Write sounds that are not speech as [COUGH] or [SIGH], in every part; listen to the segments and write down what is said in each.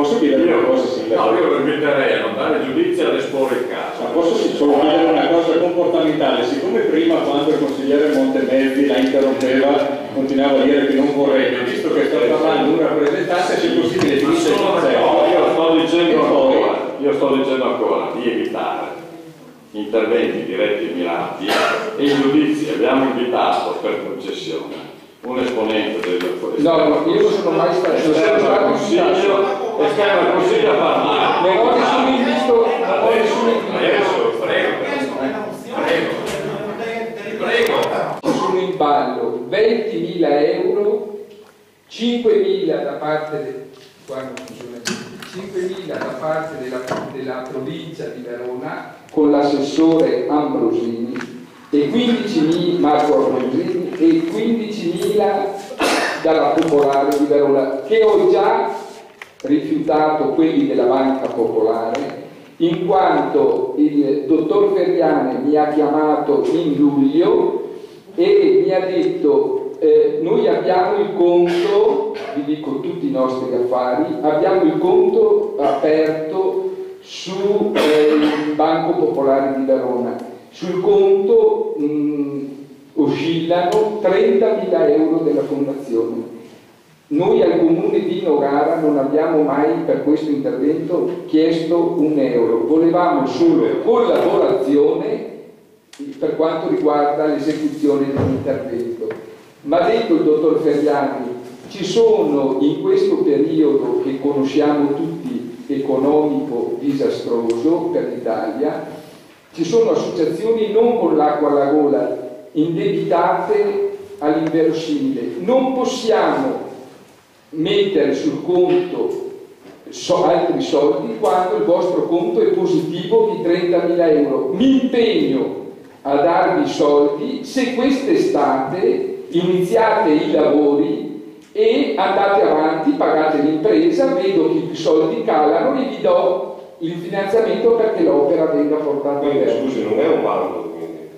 posso chiedere una cosa, Sindaco? No, io lo inviterei a non dare giudizio e ad esporre il caso. Ma posso solo chiedere una cosa comportamentale? Siccome prima quando il consigliere Montemezzi la interrompeva continuava a dire che non vorrebbe, visto che sta parlando un rappresentante, se possibile finisce il no, io sto dicendo ancora, io sto dicendo ancora di evitare interventi diretti e mirati e i giudizi abbiamo invitato per concessione un esponente del No, io non sono mai stato. Esterno al consiglio, esterno al consiglio a parlare. Non ho nessun invito, non ho nessun invito. Prego, prego, prego. Ci sono in ballo 20.000 euro, 5.000 da parte del 5.000 da parte della, della provincia di Verona con l'assessore Ambrosini e 15.000 Marco Ambrosini e 15.000 dalla Popolare di Verona che ho già rifiutato quelli della Banca Popolare in quanto il dottor Ferriane mi ha chiamato in luglio e mi ha detto eh, noi abbiamo il conto, vi dico tutti i nostri affari, abbiamo il conto aperto sul eh, Banco Popolare di Verona. Sul conto mh, oscillano 30.000 euro della fondazione. Noi al comune di Nogara non abbiamo mai per questo intervento chiesto un euro, volevamo solo collaborazione per quanto riguarda l'esecuzione dell'intervento. Ma detto il dottor Ferriani, ci sono in questo periodo che conosciamo tutti economico disastroso per l'Italia, ci sono associazioni non con l'acqua alla gola, indebitate all'inverosimile. Non possiamo mettere sul conto so, altri soldi quando il vostro conto è positivo di 30.000 euro. Mi impegno a darvi soldi se quest'estate iniziate i lavori e andate avanti, pagate l'impresa, vedo che i soldi calano e vi do il finanziamento perché l'opera venga portata a termine. Scusi, non è un bando quindi?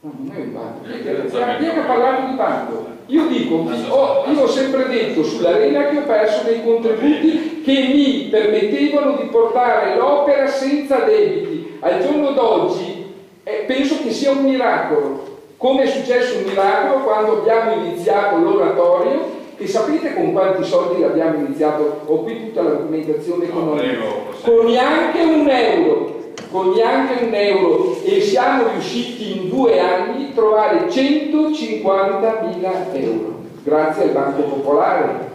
No, non è un bando. Chi ha parlato di bando? Io dico, ho, io ho sempre detto sull'arena che ho perso dei contributi che mi permettevano di portare l'opera senza debiti. Al giorno d'oggi eh, penso che sia un miracolo. Come è successo un miracolo quando abbiamo iniziato l'oratorio e sapete con quanti soldi l'abbiamo iniziato? Ho qui tutta la documentazione economica. con neanche un euro. Con neanche un euro. E siamo riusciti in due anni a trovare 150.000 euro. Grazie al Banco Popolare.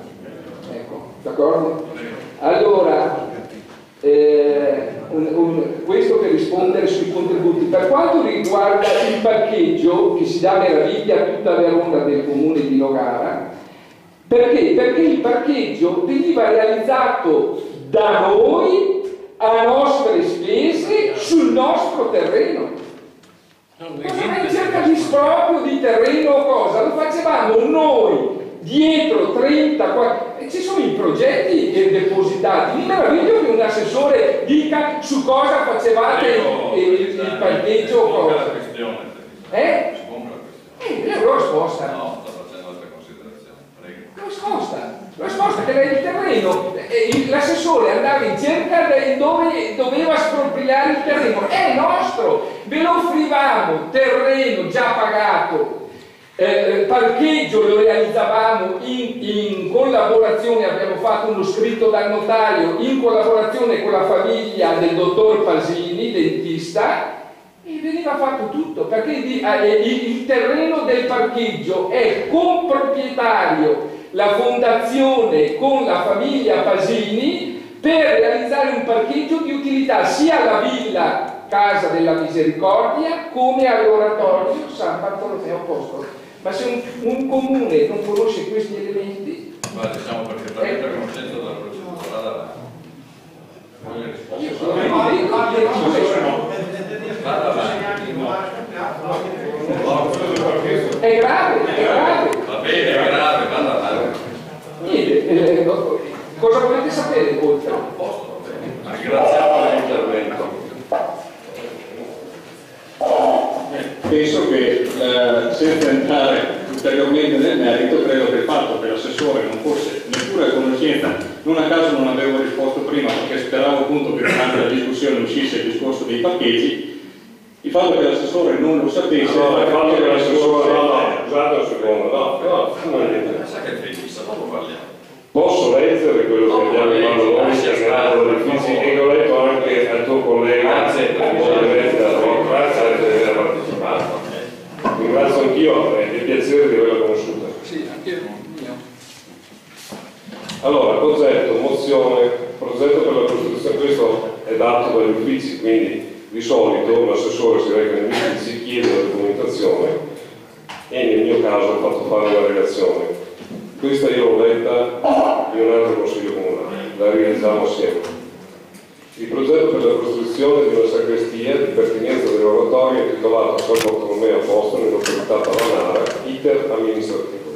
Ecco, d'accordo? Allora, eh, un, un, questo per rispondere sui contributi. Per quanto riguarda il parcheggio, che si dà meraviglia a tutta Verona del comune di Nogara, perché? Perché il parcheggio veniva realizzato da noi a nostre spese sul nostro terreno. Cosa ricerca di sproprio di terreno o cosa? Lo facevamo noi dietro 30, 40, ci sono i progetti depositati. Mi meraviglio che un assessore dica su cosa facevate il, il, il parcheggio o cosa. Eh? Eh, l'euro sposta. No, sto facendo altre considerazioni. Prego. Lo sposta. Lo sposta che era il terreno. L'assessore andava in cerca dove doveva spropriare il terreno. È nostro. Ve lo offrivamo, terreno già pagato eh, eh, parcheggio lo realizzavamo in, in, collaborazione, abbiamo fatto uno scritto dal notaio, in collaborazione con la famiglia del dottor Pasini, dentista, e veniva fatto tutto, perché eh, il, il terreno del parcheggio è comproprietario la fondazione con la famiglia Pasini per realizzare un parcheggio di utilità sia alla villa Casa della Misericordia come all'oratorio San Bartolomeo Apostolo. Ma se un, un comune non conosce questi elementi... Ma diciamo perché prende eh. conoscenza della procedura, vada Io sono. È grave, è grave. Va bene, è grave, vada avanti. Niente, eh, eh cosa sapere oltre? Ringraziamo l'intervento. penso che eh, senza entrare ulteriormente nel merito credo che il fatto che l'assessore non fosse neppure a conoscenza perché speravo appunto che durante la discussione uscisse il discorso dei parcheggi, il fatto che l'assessore non lo sapesse... No, il fatto che l'assessore... No, no, scusate un secondo, no, non niente. Sa che è felice, non lo parliamo. Posso leggere quello che abbiamo in mano noi, che abbiamo l'ufficio, e che ho letto anche al tuo collega, di aver partecipato. Ringrazio anch'io, è un piacere di averla conosciuta. Sì, anche io. Allora, progetto, mozione, progetto per la costruzione, questo è dato dagli uffici, quindi di solito l'assessore si reca negli uffici, chiede la documentazione e nel mio caso ho fatto fare la relazione. Questa io l'ho letta in un altro consiglio comunale, la realizziamo assieme. Il progetto per la costruzione di una sacrestia di pertinenza dell'oratorio intitolato San Bartolomeo Apostolo in località Pavanara, iter amministrativo.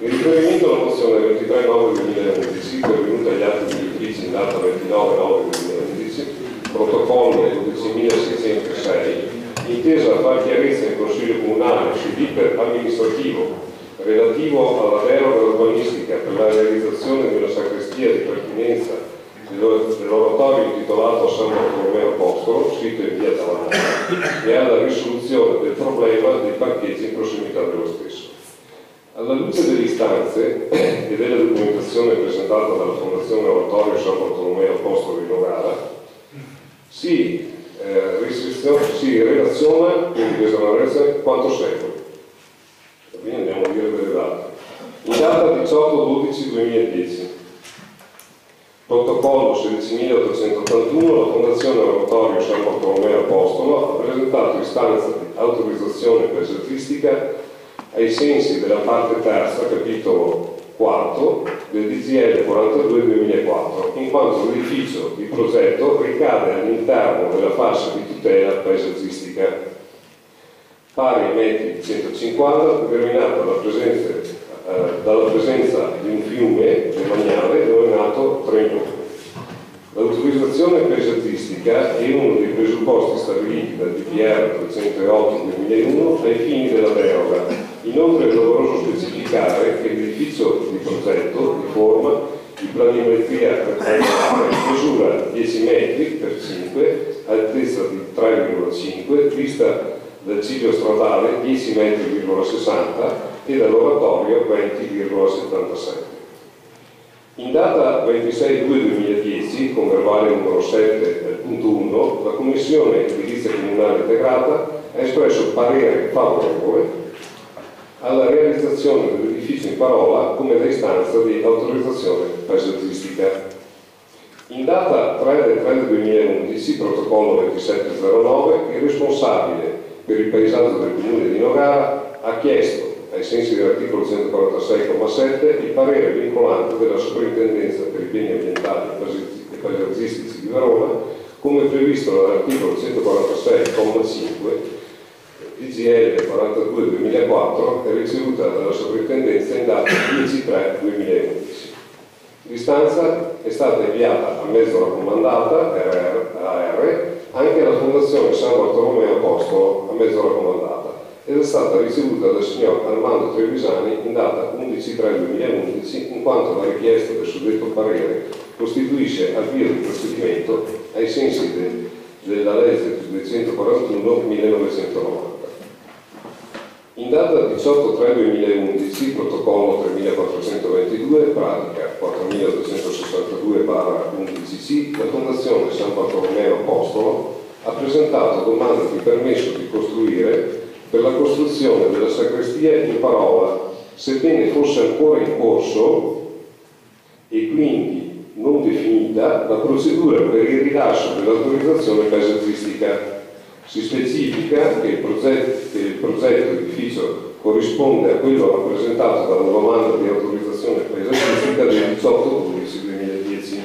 In riferimento alla mozione 23 9 2011, pervenuta agli atti degli uffici in data 29 9 2011, protocollo 12.606, intesa a far chiarezza in Consiglio Comunale sull'iter amministrativo relativo alla deroga urbanistica per la realizzazione di una sacrestia di pertinenza dell'oratorio intitolato San Bartolomeo Apostolo, sito in via Tavanara, e alla risoluzione del problema dei parcheggi in prossimità dello stesso. Alla luce delle istanze e della documentazione presentata dalla Fondazione Oratorio San Bartolomeo Apostolo di Novara, si, eh, si relaziona quindi questa narrazione quanto segue. Quindi andiamo a dire delle date. In data 18-12-2010, protocollo 16.881, la Fondazione Oratorio San Bartolomeo Apostolo ha presentato istanza di autorizzazione paesaggistica ai sensi della parte terza, capitolo 4 del DGL 42-2004, in quanto l'edificio di progetto ricade all'interno della fascia di tutela paesaggistica pari a metri 150, determinata dalla presenza, eh, dalla presenza di un fiume demaniale denominato Treno. L'autorizzazione paesaggistica è uno dei presupposti stabiliti dal DPR 308-2001 ai fini della deroga. Inoltre è doveroso specificare che l'edificio di progetto, di forma, di planimetria misura 10 metri per 5, altezza di 3,5, vista dal ciglio stradale 10 metri,60 e dall'oratorio 20,77. In data 26-2-2010, con verbale numero 7.1, la Commissione Edilizia Comunale Integrata ha espresso parere favorevole alla realizzazione dell'edificio in parola come da istanza di autorizzazione paesaggistica. In data 3 del 3 del 2011, protocollo 2709, il responsabile per il paesaggio del Comune di Nogara ha chiesto ai sensi dell'articolo 146,7 il parere vincolante della Soprintendenza per i beni ambientali e paesaggistici di Verona, come previsto dall'articolo 146,5 DGL 42-2004 è ricevuta dalla Soprintendenza in data 10-3-2011. L'istanza è stata inviata a mezzo raccomandata AR anche alla Fondazione San Bartolomeo Apostolo a mezzo raccomandata ed è stata ricevuta dal signor Armando Trevisani in data 11-3-2011 in quanto la richiesta del suddetto parere costituisce avvio di procedimento ai sensi de, della legge 241-1990. In data 18-3-2011, protocollo 3422, pratica 4262-11C, la Fondazione San Bartolomeo Apostolo ha presentato domanda di permesso di costruire per la costruzione della sacrestia in parola, sebbene fosse ancora in corso e quindi non definita la procedura per il rilascio dell'autorizzazione paesaggistica. Si specifica che il progetto, il progetto edificio corrisponde a quello rappresentato dalla domanda di autorizzazione paesaggistica del 18-12-2010.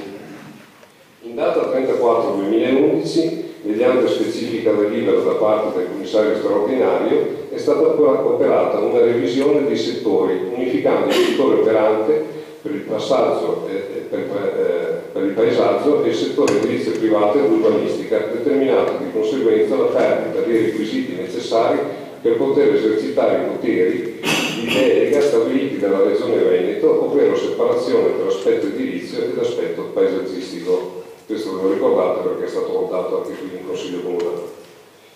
In data 34-2011 mediante specifica delibera da parte del commissario straordinario, è stata operata una revisione dei settori, unificando il settore operante per il passaggio e per, eh, per, il paesaggio e il settore edilizia privata ed urbanistica, determinando di conseguenza la perdita dei requisiti necessari per poter esercitare i poteri di delega stabiliti dalla Regione Veneto, ovvero separazione tra aspetto edilizio ed aspetto paesaggistico. Questo ve lo ricordate perché è stato votato anche qui in Consiglio Comunale.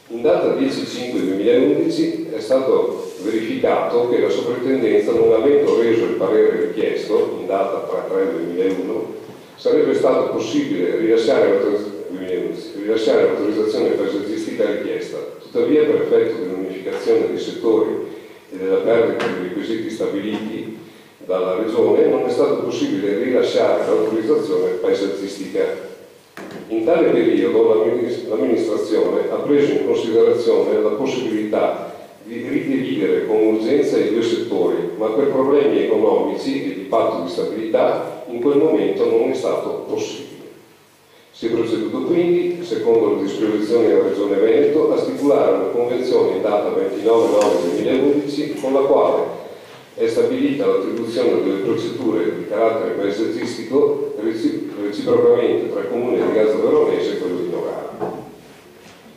In data 10-5-2011 è stato verificato che la soprintendenza, non avendo reso il parere richiesto in data 3-3-2001, sarebbe stato possibile rilasciare l'autorizzazione paesaggistica richiesta. Tuttavia, per effetto dell'unificazione dei settori e della perdita dei requisiti stabiliti dalla Regione, non è stato possibile rilasciare l'autorizzazione paesaggistica in tale periodo l'amministrazione ha preso in considerazione la possibilità di ridividere con urgenza i due settori, ma per problemi economici e di patto di stabilità in quel momento non è stato possibile. Si è proceduto quindi, secondo le disposizioni della Regione Veneto, a stipulare una convenzione data 29 9 2011 con la quale è stabilita l'attribuzione delle procedure di carattere paesaggistico reciprocamente tra il Comune di Gazzo Veronese e quello di Nogara.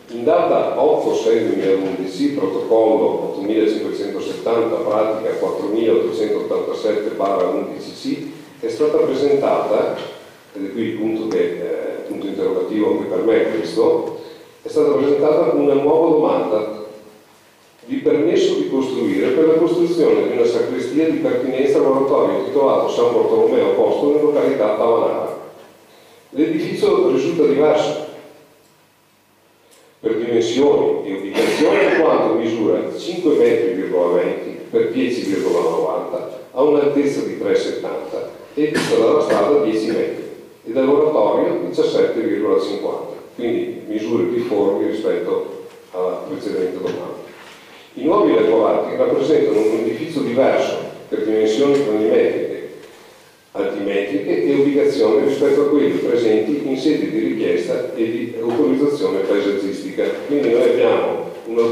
In data 8-6-2011, protocollo 8570, pratica 4887-11C, è stata presentata, ed è qui il punto, che, eh, punto interrogativo che per me questo, è stata presentata una nuova domanda di permesso di costruire per la costruzione di una sacrestia di pertinenza all'oratorio intitolato San Bartolomeo Apostolo in località Tavanara. L'edificio risulta diverso per dimensioni e ubicazione quanto misura 5,20 metri per 10,90 a un'altezza di 3,70 e dalla strada 10 metri e dall'oratorio 17,50 quindi misure difformi rispetto alla precedente domanda. I nuovi elettorati rappresentano un edificio diverso per dimensioni planimetriche, altimetriche e ubicazione rispetto a quelli presenti in sede di richiesta e di autorizzazione paesaggistica. Quindi noi abbiamo una,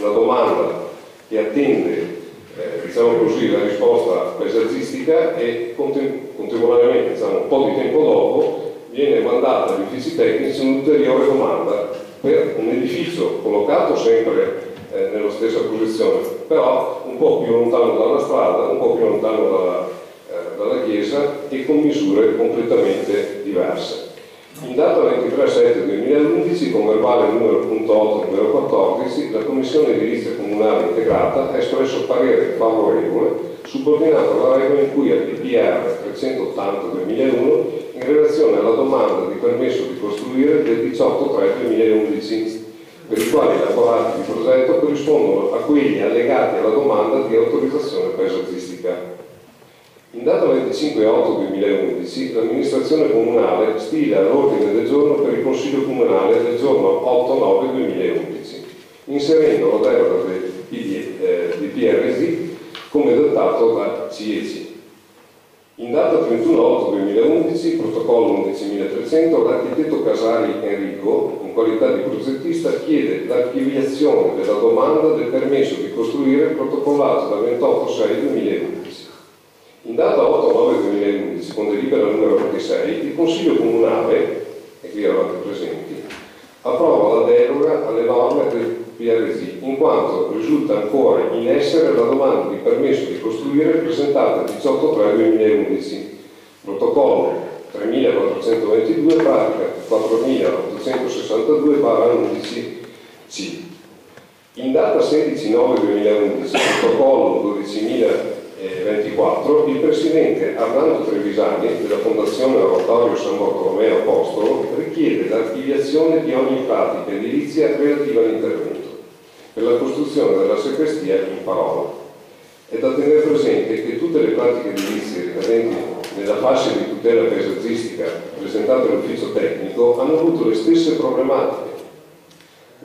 domanda che attende eh, diciamo così, la risposta paesaggistica e contemporaneamente, diciamo, un po' di tempo dopo, viene mandata agli uffici tecnici un'ulteriore domanda per un edificio collocato sempre eh, nella stessa posizione, però un po' più lontano dalla strada, un po' più lontano dalla chiesa e con misure completamente diverse. In data 23-7-2011, con verbale numero .8 numero 14, la Commissione Edilizia Comunale Integrata ha espresso parere favorevole subordinato alla regola in cui al PPR 380-2001 in relazione alla domanda di permesso di costruire del 18-3-2011 per i quali i lavorati di progetto corrispondono a quelli allegati alla domanda di autorizzazione paesaggistica. In data 25-8-2011 l'amministrazione comunale stila l'ordine del giorno per il Consiglio Comunale del giorno 8-9-2011, inserendo la deroga del eh, PRS come dettato da CIECI. In data 31-8-2011, protocollo 11.300, l'architetto Casari Enrico, in qualità di progettista, chiede l'archiviazione della domanda del permesso di costruire protocollato dal 28-6-2011. In data 8-9-2011, con delibera numero 26, il Consiglio Comunale, e qui eravate presenti, approva la deroga alle norme del PRZ, in quanto risulta ancora in essere la domanda di permesso di costruire presentata il 18-3-2011, protocollo 3422, pratica 4862-11C. In data 16-9-2011, protocollo 12.024, il Presidente Arnaldo Trevisani della Fondazione Oratorio San Bartolomeo Apostolo richiede l'archiviazione di ogni pratica edilizia relativa all'intervento per la costruzione della sacrestia in parola. È da tenere presente che tutte le pratiche edilizie ricadenti nella fascia di tutela paesaggistica presentate all'ufficio tecnico hanno avuto le stesse problematiche,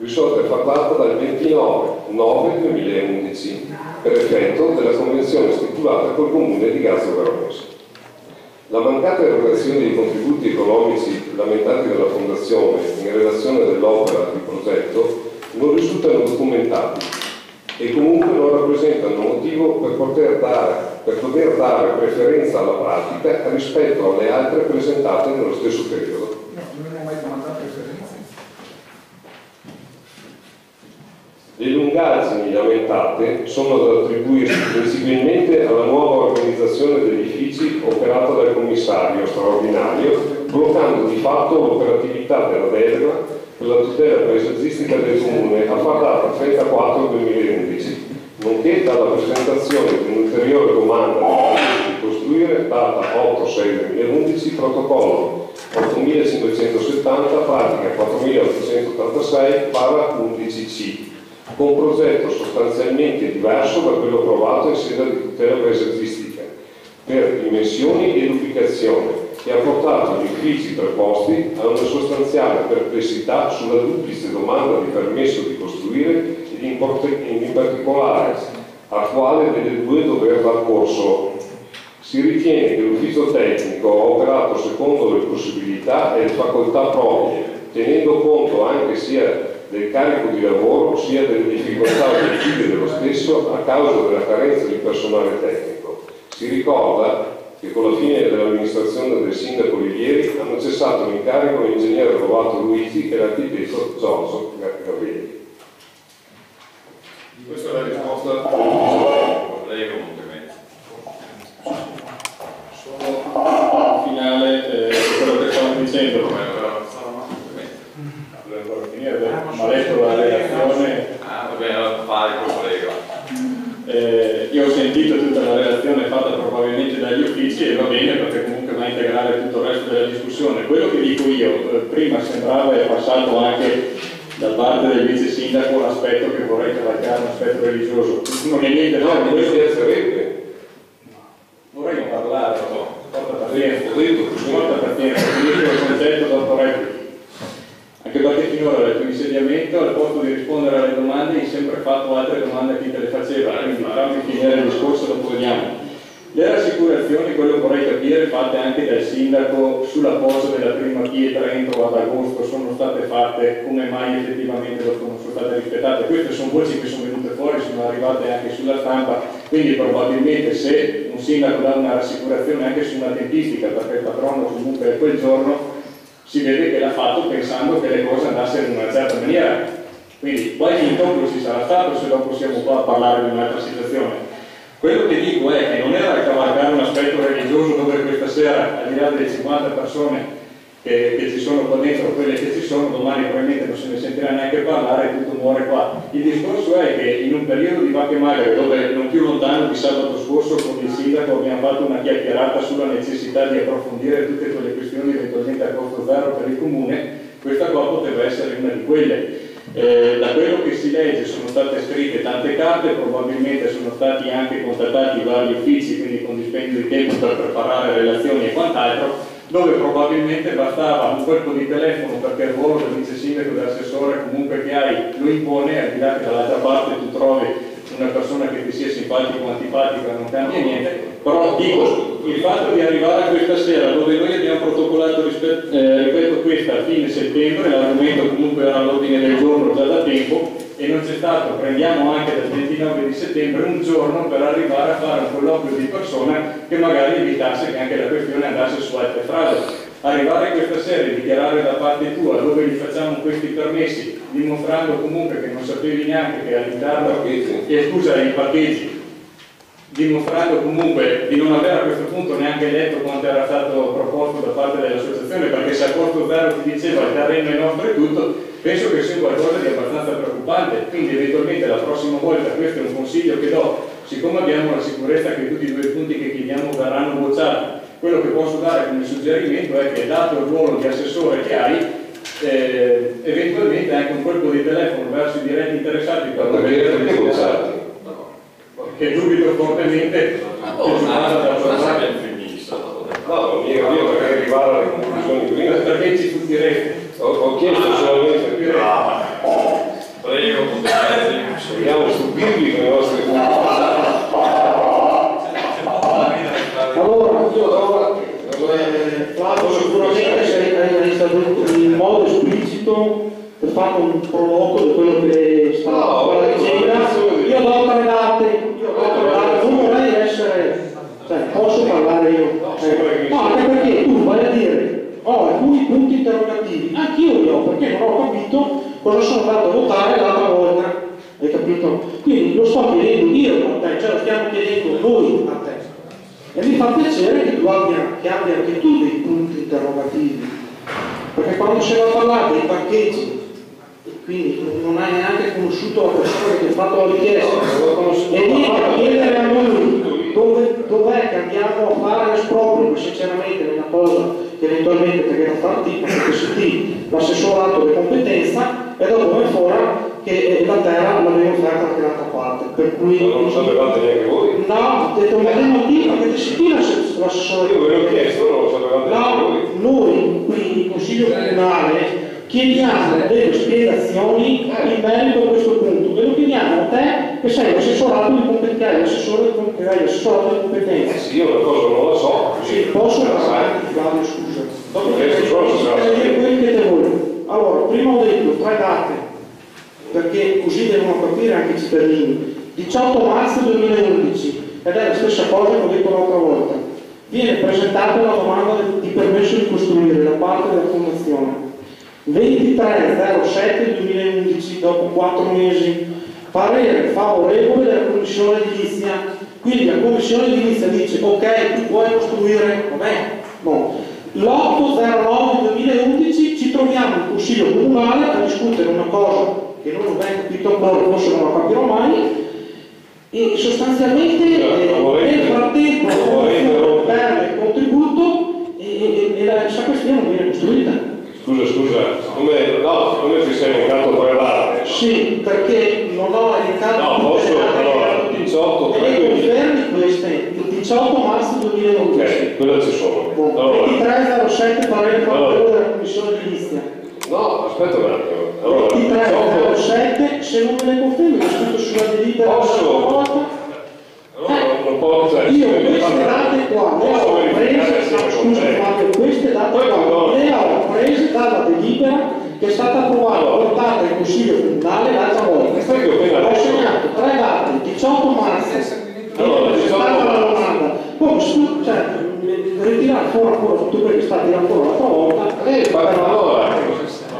risolte a far data dal 29 9 2011 per effetto della convenzione stipulata col comune di Gazzo Veronese. La mancata erogazione dei contributi economici lamentati dalla Fondazione in relazione dell'opera di progetto non risultano documentati e comunque non rappresentano motivo per poter dare, per poter dare preferenza alla pratica rispetto alle altre presentate nello stesso periodo. No, non ho mai domandato preferenze. Le lungaggini lamentate sono da attribuirsi principalmente alla nuova organizzazione degli uffici operata dal commissario straordinario bloccando di fatto l'operatività della delega per la tutela paesaggistica del comune a far data 34-2011, nonché dalla presentazione di un'ulteriore domanda di costruire data 8-6-2011, protocollo 8570, pratica 4886, para 11C, con progetto sostanzialmente diverso da quello approvato in sede di tutela paesaggistica, per dimensioni ed ubicazione, che ha portato gli uffici preposti a una sostanziale perplessità sulla duplice domanda di permesso di costruire ed in, in particolare a quale delle due dover dar corso. Si ritiene che l'ufficio tecnico ha operato secondo le possibilità e le facoltà proprie, tenendo conto anche sia del carico di lavoro sia delle difficoltà oggettive dello stesso a causa della carenza di personale tecnico. Si ricorda che con la fine dell'amministrazione del sindaco Olivieri hanno cessato l'incarico l'ingegnere Rovato Luigi e l'architetto Giorgio Gabrielli. Questa è la risposta Prego, Sono finale eh, quello che stavo dicendo. Volevo ancora finire, ma letto la relazione. Ah, va bene, fai, prego. Eh, io ho sentito tutta la relazione fatta probabilmente dagli uffici e va bene perché comunque va a integrare tutto il resto della discussione. Quello che dico io, eh, prima sembrava è passato anche da parte del vice sindaco l'aspetto che vorrei cavalcare, un aspetto religioso. Non è niente No, non mi piacerebbe. Vorrei non parlare, no? porta pazienza, porta pazienza, finisco il concetto dopo replica. Anche perché finora dal tuo insediamento, al posto di rispondere alle domande, hai sempre fatto altre domande a chi te le faceva, quindi fammi finire il discorso, dopo vediamo. Le rassicurazioni, quello vorrei capire, fatte anche dal sindaco sulla posa della prima pietra entro ad agosto, sono state fatte, come mai effettivamente non sono state rispettate? Queste sono voci che sono venute fuori, sono arrivate anche sulla stampa, quindi probabilmente se un sindaco dà una rassicurazione anche su una tempistica, perché il patrono comunque è quel giorno, si vede che l'ha fatto pensando che le cose andassero in una certa maniera. Quindi qualche intoppo ci sarà stato se dopo siamo qua parlare di un'altra situazione. Quello che dico è che non era cavalcare un aspetto religioso dove questa sera, al di là delle 50 persone che, che, ci sono qua dentro, quelle che ci sono, domani probabilmente non se ne sentirà neanche parlare e tutto muore qua. Il discorso è che in un periodo di vacche magre, dove non più lontano di sabato scorso con il sindaco abbiamo fatto una chiacchierata sulla necessità di approfondire tutte quelle questioni eventualmente a costo zero per il comune, questa qua poteva essere una di quelle. Eh, da quello che si legge sono state scritte tante carte, probabilmente sono stati anche contattati vari uffici, quindi con dispendio di tempo per preparare relazioni e quant'altro, dove probabilmente bastava un colpo di telefono perché il ruolo del vice sindaco dell'assessore comunque che hai lo impone, al di là che dall'altra parte tu trovi una persona che ti sia simpatica o antipatica non cambia niente, però dico, il fatto di arrivare a questa sera dove noi abbiamo protocollato, rispetto, eh, ripeto questa a fine settembre, l'argomento comunque era all'ordine del giorno già da tempo e non c'è stato, prendiamo anche dal 29 di settembre un giorno per arrivare a fare un colloquio di persona che magari evitasse che anche la questione andasse su altre frasi arrivare questa sera e dichiarare da parte tua dove gli facciamo questi permessi, dimostrando comunque che non sapevi neanche che all'interno, e scusa, i parcheggi, dimostrando comunque di non aver a questo punto neanche letto quanto era stato proposto da parte dell'associazione, perché se a costo zero ti diceva il terreno è nostro e tutto, penso che sia qualcosa di abbastanza preoccupante, quindi eventualmente la prossima volta, questo è un consiglio che do, siccome abbiamo la sicurezza che tutti i due punti che chiediamo verranno bocciati, quello che posso dare come suggerimento è che dato il ruolo di assessore che hai, eh, eventualmente anche un colpo di telefono verso i diretti interessati per vedere che dubito fortemente. Oh, che ci vada da parlare No, mi io perché arrivare alle conclusioni prima. perché ci fuggirete Ho, ho chiesto solamente Prego, vogliamo stupirvi con le nostre Allora, io do eh, Flavio sicuramente sei stato in modo esplicito per fare un proloco di quello che sta No, no, Io do tre date, io do tre date, non vorrei essere, cioè posso parlare io. Eh, no, anche perché tu vai a dire ho alcuni punti interrogativi, anch'io li ho perché non ho capito cosa sono andato a votare l'altra volta. Hai capito? Quindi lo sto chiedendo io a te, cioè lo stiamo chiedendo noi a te. E mi fa piacere che tu abbia, che abbia anche tu dei punti interrogativi, perché quando si va a parlare dei parcheggi, e quindi non hai neanche conosciuto la persona che ti ha fatto la richiesta, e vieni a chiedere a noi dove, dov'è che andiamo a fare l'esproprio, ma sinceramente è una cosa che eventualmente perché non farti, perché se ti l'assessorato di competenza e dopo come fuori che eh, la terra l'avevo offerta anche l'altra parte, per cui... Non lo sapevate neanche voi. No, ho detto ma non dico perché se ti l'assessore Io ve l'ho chiesto, non lo sapevate neanche voi. No, noi qui in Consiglio Comunale chiediamo delle spiegazioni in merito a questo punto. E lo chiediamo a te che sei l'assessorato di competenza, di competenza, l'assessorato di Eh sì, io una cosa non la so. Sì, quindi posso la parlare Flavio, scusa. Dopo che Adesso solo se la dire quelli che te voglio. Allora, prima ho detto tre date, perché così devono capire anche i cittadini. 18 marzo 2011, ed è la stessa cosa che ho detto l'altra volta. Viene presentata una domanda di permesso di costruire da parte della Fondazione. 23.07.2011, dopo 4 mesi, parere favorevole della Commissione edilizia. Quindi la Commissione edilizia dice ok, tu puoi costruire, vabbè, no. L'8.09.2011 ci troviamo in Consiglio Comunale a discutere una cosa che non ho ben capito ancora, forse non la capirò mai, e sostanzialmente Eh, nel frattempo perde il contributo e, e- e la sacrestia non viene costruita. Scusa, scusa, come, no, come ti sei elencato tre date? Sì, perché non ho elencato No, 18 marzo 2011. Ok, quella ci sono. Buon, Allora, 2307 parere favorevole della Commissione edilizia. no, aspetta un attimo. Allora, 18, 2307, se non me le confermi, ho scritto sulla delibera Posso? allora non può, cioè, Io queste date qua le ho prese, scusa? Fabio, queste date qua no. le ho prese dalla delibera che è stata approvata, portata in Consiglio Comunale l'altra volta. Ho segnato tre date, 18 marzo, Allora, viene presentata 18 la marzo. domanda. Poi su, cioè, fuori ancora tutto quello che è stato tirato fuori l'altra volta. Eh, allora,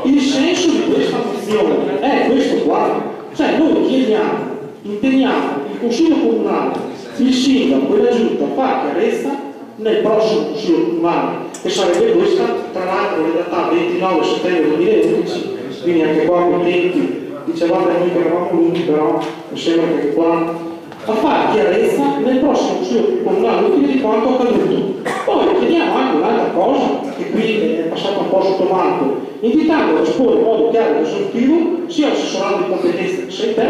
Il senso di questa mozione è questo qua, cioè noi chiediamo, impegniamo il Consiglio Comunale, il Sindaco e la Giunta a fare chiarezza nel prossimo Consiglio Comunale, che sarebbe questa, tra l'altro in realtà 29 settembre 2011, quindi anche qua con i tempi, dicevate noi che eravamo lunghi, però mi sembra che qua a fare chiarezza nel prossimo Consiglio Comunale utile di quanto accaduto. Poi chiediamo anche un'altra cosa, che qui è passata un po' sotto banco, invitando a esporre in modo chiaro ed esaustivo sia l'assessorato di competenza che sei te,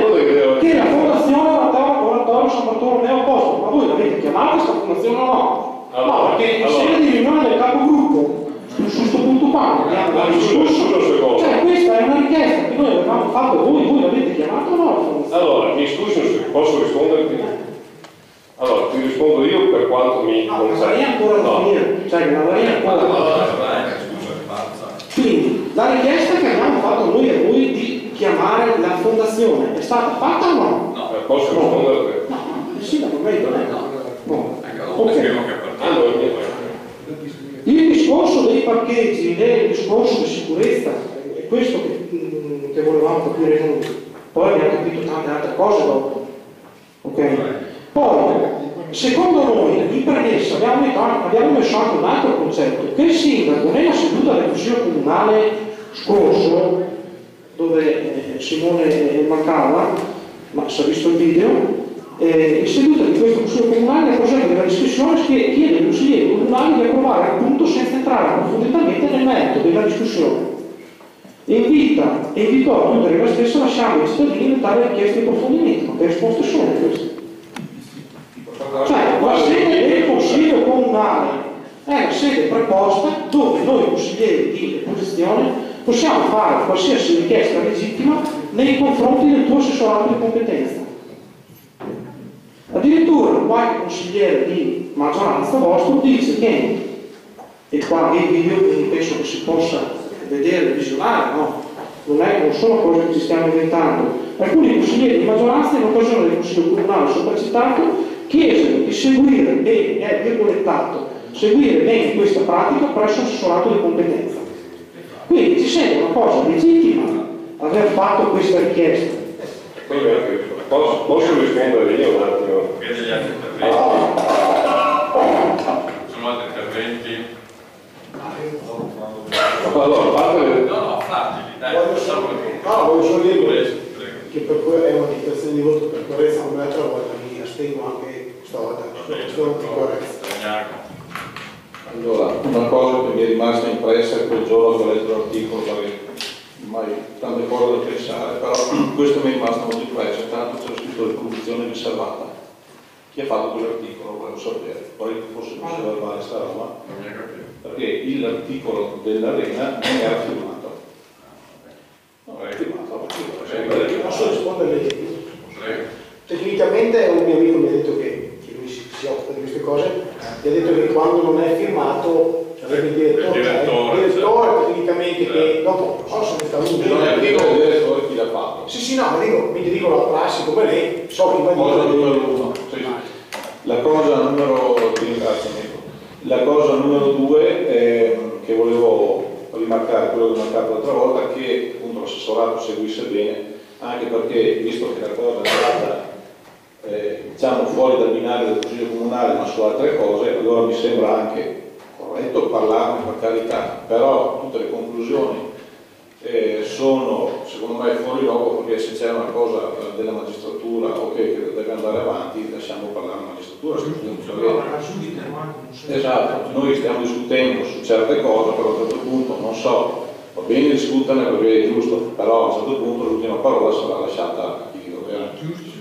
che la Fondazione Oratorio Oratorio San Bartolomeo Apostolo. Ma voi l'avete chiamata questa fondazione o no? Allora, no, perché in allora. sede di riunione del capogruppo, su questo punto qua, abbiamo scusa, discusso. Cioè questa è una richiesta che noi avevamo fatto voi, voi l'avete chiamata o no? allora, mi scusi, posso risponderti? Allora, ti rispondo io per quanto mi No, non avrei ancora No. finire, cioè non avrei ancora Scusa, falsa. Quindi la richiesta che abbiamo fatto noi a voi di chiamare la fondazione è stata fatta o no? Eh, Posso rispondere? No, merito lei. No. Ok. Scrivo che per Ah, no, niente. Il discorso dei parcheggi e il discorso di sicurezza è questo che, mm, che volevamo capire noi. Poi abbiamo capito tante altre cose dopo. Ok? Secondo noi, in premessa abbiamo, abbiamo messo anche un altro concetto, che il sindaco nella seduta del Consiglio Comunale scorso, dove eh, Simone mancava, ma si è visto il video, eh, in seduta di questo Consiglio Comunale ha prosegue la discussione che chiede ai consiglieri comunali di approvare appunto senza entrare approfonditamente nel merito della discussione. E invita, e invitò a chiudere la stessa lasciando ai cittadini le tale richieste di approfondimento. Ma che risposte sono queste? Cioè, la sede del Consiglio Comunale è la sede preposta dove noi consiglieri di opposizione possiamo fare qualsiasi richiesta legittima nei confronti del tuo assessorato di competenza. Addirittura qualche consigliere di maggioranza vostro dice che, e qua nei video penso che si possa vedere, visionare, no? Non, è, non sono cose che ci stiamo inventando. Alcuni consiglieri di maggioranza in occasione del Consiglio Comunale sopracitato chiesero di seguire bene, eh, è virgolettato, seguire bene questa pratica presso l'assessorato di competenza. Quindi ci sembra una cosa legittima aver fatto questa richiesta. Posso, posso rispondere io un attimo? Degli altri interventi. Ah. Sono altri interventi? Allora, parte... No, no, fateli, dai, voglio solo, ah, voglio solo dire che per quello è una dichiarazione di voto per Correzza come l'altra volta mi astengo anche stavolta Allora, una cosa che mi è rimasta impressa quel giorno che ho letto l'articolo, magari mai tante cose da pensare, però [CLEARS THROAT] questo mi è rimasto molto impresso, tanto c'era scritto di corruzione riservata. Chi ha fatto quell'articolo? Volevo sapere, poi forse non si verbale sta roba, perché l'articolo dell'arena non era firmato. Non era firmato, l'articolo. posso rispondere Prego. tecnicamente un mio amico mi ha detto che, che lui si, si occupa di queste cose mi ha detto che quando non è firmato sarebbe il direttore, Il direttore, il direttore certo. tecnicamente che Certo. dopo non so se ne sta è dico, l'articolo del direttore chi l'ha fatto. sì sì no ma dico mi dico la prassi come lei so che va Cosa numero uno. Sì. La cosa numero, ti ringrazio, Nico. La cosa numero due ehm, che volevo rimarcare, quello che ho marcato l'altra volta, che appunto l'assessorato seguisse bene, anche perché visto che la cosa è andata eh, diciamo fuori dal binario del Consiglio Comunale ma su altre cose, allora mi sembra anche corretto parlarne per carità, però tutte le conclusioni eh, sono secondo me fuori luogo perché se c'è una cosa eh, della magistratura ok che deve andare avanti lasciamo parlare la magistratura a questo punto, perché- esatto noi stiamo discutendo su certe cose però a un certo punto non so va bene discuterne perché è giusto però a un certo punto l'ultima parola sarà lasciata a chi di dovere Giusto.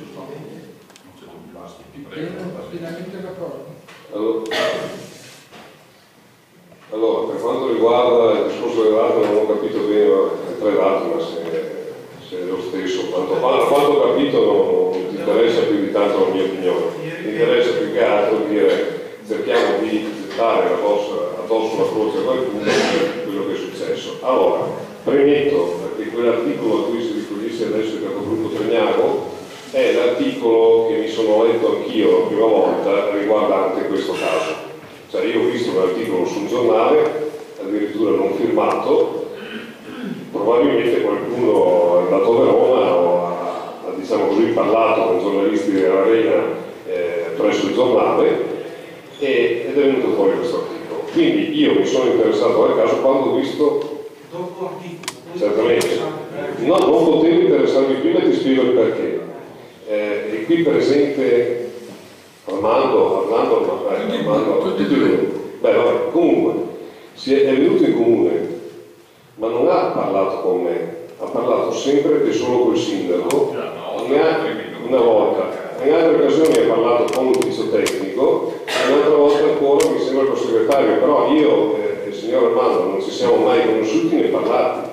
Pienamente d'accordo. Allora, allora, per quanto riguarda il discorso delle date non ho capito bene tre date, ma se, se è lo stesso, quanto, quanto ho capito non, non ti interessa più di tanto la mia opinione, ti interessa più che altro dire cerchiamo di gettare addosso, la croce a qualcuno quello che è successo. Allora, premetto, perché quell'articolo a cui si riferisce adesso il capogruppo Trignago è l'articolo che mi sono letto anch'io la prima volta riguardante questo caso. Cioè io ho visto un articolo sul giornale, addirittura non firmato, probabilmente qualcuno è andato a Verona o ha, ha, diciamo così, parlato con giornalisti dell'Arena eh, presso il giornale e- ed è venuto fuori questo articolo. Quindi io mi sono interessato al caso quando ho visto dopo l'articolo Certamente. No, non potevo interessarmi prima e ti spiego il perché. Eh, è qui presente Armando, Armando, Armando, Tutti e due, Armando, tutti e tutti due. Beh, vabbè, comunque, si è, è venuto in comune, ma non ha parlato con me, ha parlato sempre e solo col sindaco, una volta, in altre occasioni ha parlato con l'ufficio tecnico, un'altra volta ancora mi sembra col segretario, però io eh, e il signor Armando non ci siamo mai conosciuti né parlati.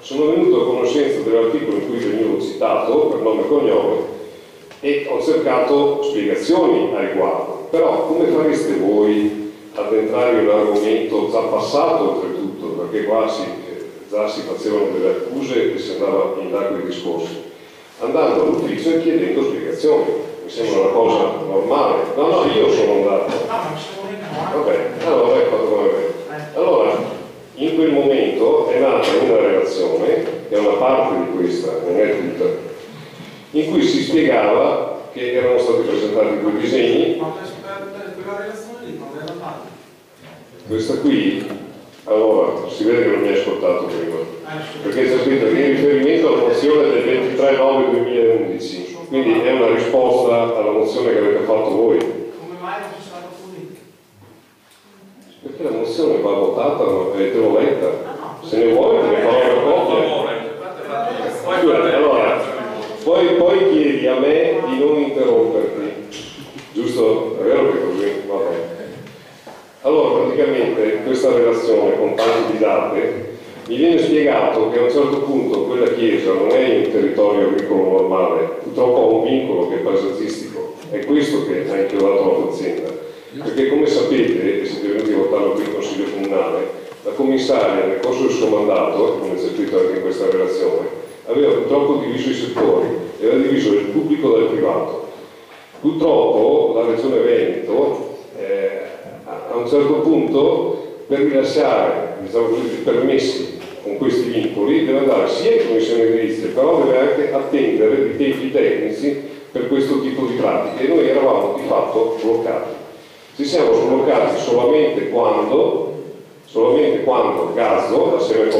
Sono venuto a conoscenza dell'articolo in cui venivo citato per nome e cognome e ho cercato spiegazioni a riguardo. Però come fareste voi ad entrare in un argomento già passato oltretutto, perché qua si, eh, già si facevano delle accuse e si andava in là con i discorsi, andando all'ufficio e chiedendo spiegazioni. Mi sembra una cosa normale. No, no, io sono andato. Vabbè, allora è fatto come me. Allora, in quel momento è nata una relazione, che è una parte di questa, non è tutta, in cui si spiegava che erano stati presentati due disegni, quella relazione lì non era fatta questa qui, allora, si vede che non mi hai ascoltato prima, perché c'è scritto che in riferimento alla mozione del 23 9 2011, quindi è una risposta alla mozione che avete fatto voi. come mai non ci sarà pulita Perché la mozione va votata e te l'ho letta. Se ne vuoi te ne farò una copia. allora, poi, poi chiedi a me di non interromperti. Giusto? È vero che così? Vabbè. Allora, praticamente questa relazione con tanti di date mi viene spiegato che a un certo punto quella chiesa non è in un territorio agricolo normale, purtroppo ha un vincolo che è paesaggistico. È questo che ha inchiodato la fazienda. Perché come sapete, e venuti a votarlo qui in Consiglio Comunale, la commissaria nel corso del suo mandato, come c'è scritto anche in questa relazione, aveva purtroppo diviso i settori, e aveva diviso il pubblico dal privato. Purtroppo la Regione Veneto eh, a un certo punto per rilasciare diciamo così, i permessi con questi vincoli deve andare sia in commissione edilizia, però deve anche attendere i tempi tecnici per questo tipo di pratiche e noi eravamo di fatto bloccati. Ci siamo sbloccati solamente quando solamente quando Gazzo, assieme al